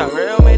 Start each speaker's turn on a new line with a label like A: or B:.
A: Tyrell